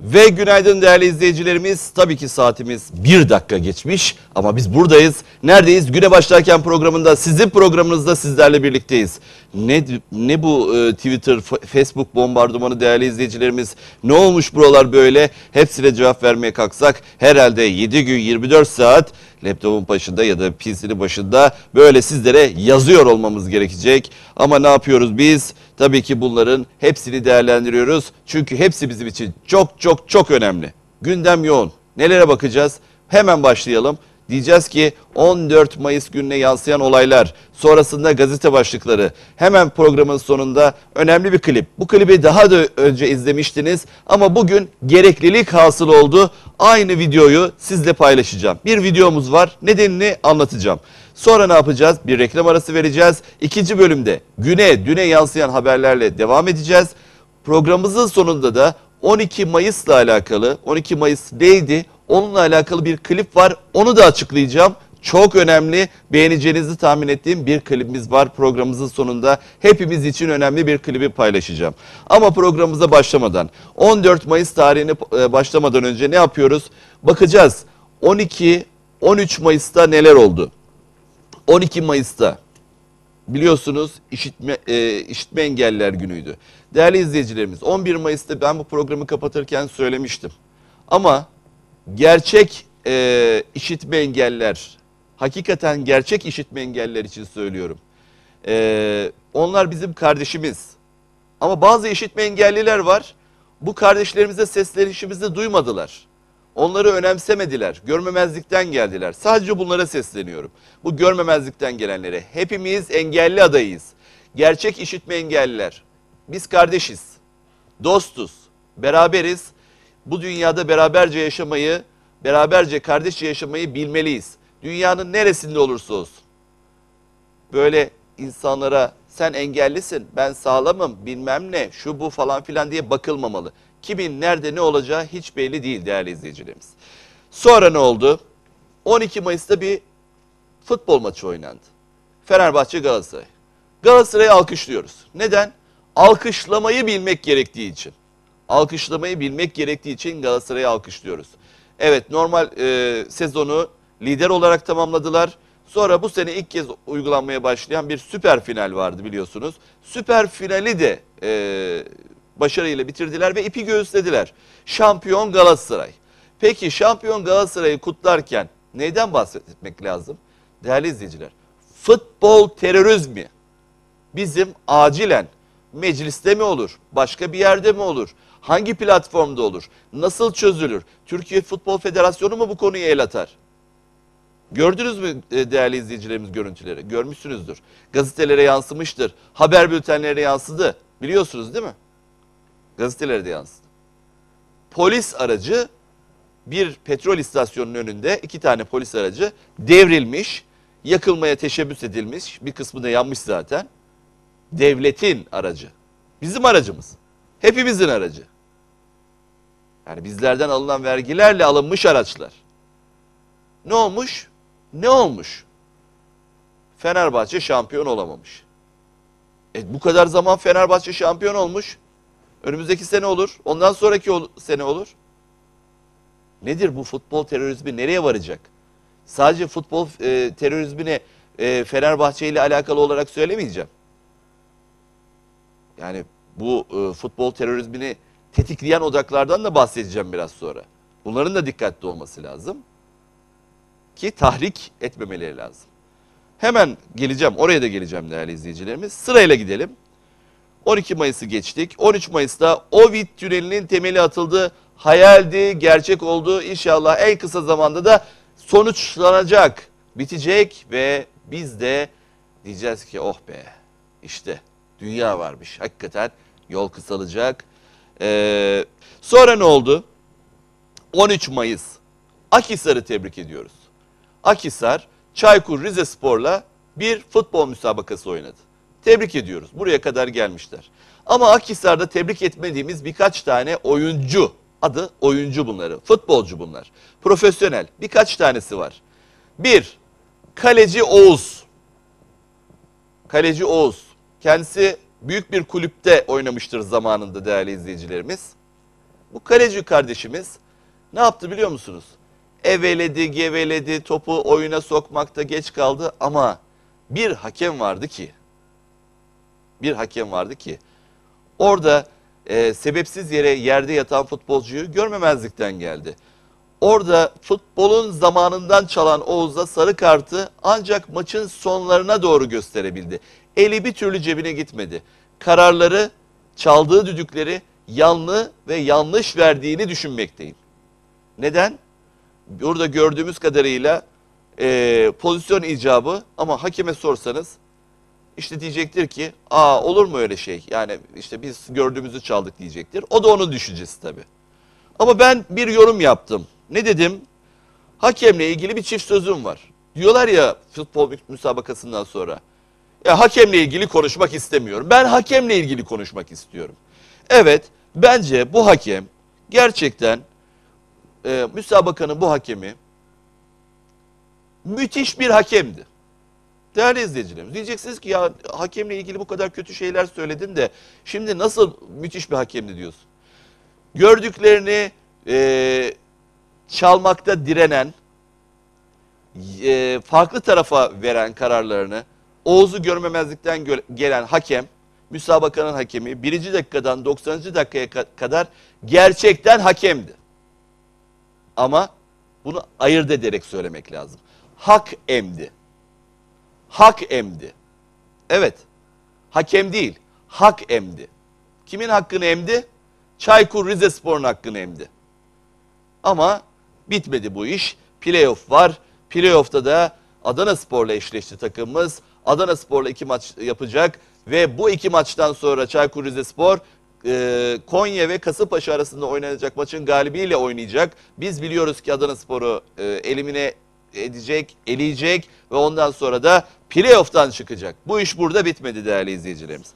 Ve günaydın değerli izleyicilerimiz. Tabii ki saatimiz bir dakika geçmiş ama biz buradayız. Neredeyiz? Güne başlarken programında sizin programınızda sizlerle birlikteyiz. Ne ne bu e, Twitter, Facebook bombardımanı değerli izleyicilerimiz? Ne olmuş buralar böyle? Hepsine cevap vermeye kalksak herhalde 7 gün 24 saat laptopun başında ya da PC'nin başında böyle sizlere yazıyor olmamız gerekecek. Ama ne yapıyoruz biz? Tabii ki bunların hepsini değerlendiriyoruz. Çünkü hepsi bizim için çok çok çok önemli. Gündem yoğun. Nelere bakacağız? Hemen başlayalım. Diyeceğiz ki 14 Mayıs gününe yansıyan olaylar, sonrasında gazete başlıkları, hemen programın sonunda önemli bir klip. Bu klibi daha da önce izlemiştiniz ama bugün gereklilik hasıl oldu. Aynı videoyu sizle paylaşacağım. Bir videomuz var, nedenini anlatacağım. Sonra ne yapacağız? Bir reklam arası vereceğiz. İkinci bölümde güne, düne yansıyan haberlerle devam edeceğiz. Programımızın sonunda da 12 Mayıs'la alakalı, 12 Mayıs neydi? Onunla alakalı bir klip var. Onu da açıklayacağım. Çok önemli, beğeneceğinizi tahmin ettiğim bir klibimiz var programımızın sonunda. Hepimiz için önemli bir klibi paylaşacağım. Ama programımıza başlamadan, 14 Mayıs tarihine e, başlamadan önce ne yapıyoruz? Bakacağız. 12 13 Mayıs'ta neler oldu? 12 Mayıs'ta biliyorsunuz işitme, e, işitme engelliler günüydü. Değerli izleyicilerimiz 11 Mayıs'ta ben bu programı kapatırken söylemiştim. Ama gerçek e, işitme engeller, hakikaten gerçek işitme engelliler için söylüyorum. E, onlar bizim kardeşimiz. Ama bazı işitme engelliler var. Bu kardeşlerimize seslenişimizi duymadılar. Onları önemsemediler. Görmemezlikten geldiler. Sadece bunlara sesleniyorum. Bu görmemezlikten gelenlere. Hepimiz engelli adayız. Gerçek işitme engelliler. Biz kardeşiz. Dostuz. Beraberiz. Bu dünyada beraberce yaşamayı, beraberce kardeşçe yaşamayı bilmeliyiz. Dünyanın neresinde olursa olsun böyle insanlara sen engellisin, ben sağlamım, bilmem ne, şu bu falan filan diye bakılmamalı. Kimin nerede ne olacağı hiç belli değil değerli izleyicilerimiz. Sonra ne oldu? 12 Mayıs'ta bir futbol maçı oynandı. Fenerbahçe Galatasaray. Galatasaray'ı alkışlıyoruz. Neden? Alkışlamayı bilmek gerektiği için. Alkışlamayı bilmek gerektiği için Galatasaray'ı alkışlıyoruz. Evet normal e, sezonu lider olarak tamamladılar. Sonra bu sene ilk kez uygulanmaya başlayan bir süper final vardı biliyorsunuz. Süper finali de e, başarıyla bitirdiler ve ipi göğüslediler. Şampiyon Galatasaray. Peki şampiyon Galatasaray'ı kutlarken neyden bahsetmek lazım? Değerli izleyiciler, futbol terörizmi bizim acilen mecliste mi olur, başka bir yerde mi olur, hangi platformda olur, nasıl çözülür? Türkiye Futbol Federasyonu mu bu konuyu el atar? Gördünüz mü e, değerli izleyicilerimiz görüntüleri? Görmüşsünüzdür. Gazetelere yansımıştır. Haber bültenlerine yansıdı. Biliyorsunuz değil mi? Gazetelere de yansıdı. Polis aracı bir petrol istasyonunun önünde iki tane polis aracı devrilmiş, yakılmaya teşebbüs edilmiş. Bir kısmı da yanmış zaten. Devletin aracı. Bizim aracımız. Hepimizin aracı. Yani bizlerden alınan vergilerle alınmış araçlar. Ne olmuş? Ne olmuş? Fenerbahçe şampiyon olamamış. E bu kadar zaman Fenerbahçe şampiyon olmuş. Önümüzdeki sene olur. Ondan sonraki ol- sene olur. Nedir bu futbol terörizmi? Nereye varacak? Sadece futbol e, terörizmini e, Fenerbahçe ile alakalı olarak söylemeyeceğim. Yani bu e, futbol terörizmini tetikleyen odaklardan da bahsedeceğim biraz sonra. Bunların da dikkatli olması lazım ki tahrik etmemeleri lazım. Hemen geleceğim, oraya da geleceğim değerli izleyicilerimiz. Sırayla gidelim. 12 Mayıs'ı geçtik. 13 Mayıs'ta Ovid tünelinin temeli atıldı. Hayaldi, gerçek oldu. İnşallah en kısa zamanda da sonuçlanacak, bitecek ve biz de diyeceğiz ki oh be işte dünya varmış. Hakikaten yol kısalacak. Ee, sonra ne oldu? 13 Mayıs. Akhisar'ı tebrik ediyoruz. Akhisar, Çaykur Rizespor'la bir futbol müsabakası oynadı. Tebrik ediyoruz. Buraya kadar gelmişler. Ama Akhisar'da tebrik etmediğimiz birkaç tane oyuncu, adı oyuncu bunları, futbolcu bunlar. Profesyonel birkaç tanesi var. Bir, kaleci Oğuz. Kaleci Oğuz. Kendisi büyük bir kulüpte oynamıştır zamanında değerli izleyicilerimiz. Bu kaleci kardeşimiz ne yaptı biliyor musunuz? Eveledi, geveledi, topu oyuna sokmakta geç kaldı ama bir hakem vardı ki bir hakem vardı ki orada e, sebepsiz yere yerde yatan futbolcuyu görmemezlikten geldi. Orada futbolun zamanından çalan Oğuz'a sarı kartı ancak maçın sonlarına doğru gösterebildi. Eli bir türlü cebine gitmedi. Kararları, çaldığı düdükleri yanlı ve yanlış verdiğini düşünmekteyim. Neden? Burada gördüğümüz kadarıyla e, pozisyon icabı ama hakeme sorsanız işte diyecektir ki aa olur mu öyle şey? Yani işte biz gördüğümüzü çaldık diyecektir. O da onun düşüncesi tabii. Ama ben bir yorum yaptım. Ne dedim? Hakemle ilgili bir çift sözüm var. Diyorlar ya futbol müsabakasından sonra. Ya hakemle ilgili konuşmak istemiyorum. Ben hakemle ilgili konuşmak istiyorum. Evet, bence bu hakem gerçekten e, müsabakanın bu hakemi müthiş bir hakemdi. Değerli izleyicilerimiz diyeceksiniz ki ya hakemle ilgili bu kadar kötü şeyler söyledin de şimdi nasıl müthiş bir hakemdi diyorsun. Gördüklerini e, çalmakta direnen, e, farklı tarafa veren kararlarını Oğuz'u görmemezlikten gö- gelen hakem, müsabakanın hakemi birinci dakikadan 90. dakikaya ka- kadar gerçekten hakemdi. Ama bunu ayırt ederek söylemek lazım. Hak emdi. Hak emdi. Evet. Hakem değil. Hak emdi. Kimin hakkını emdi? Çaykur Rizespor'un hakkını emdi. Ama bitmedi bu iş. Playoff var. Playoff'ta da Adana Spor'la eşleşti takımımız. Adana Spor'la iki maç yapacak ve bu iki maçtan sonra Çaykur Rizespor e, Konya ve Kasımpaşa arasında oynanacak maçın galibiyle oynayacak. Biz biliyoruz ki Adana Spor'u e, elimine edecek, eleyecek ve ondan sonra da playoff'tan çıkacak. Bu iş burada bitmedi değerli izleyicilerimiz.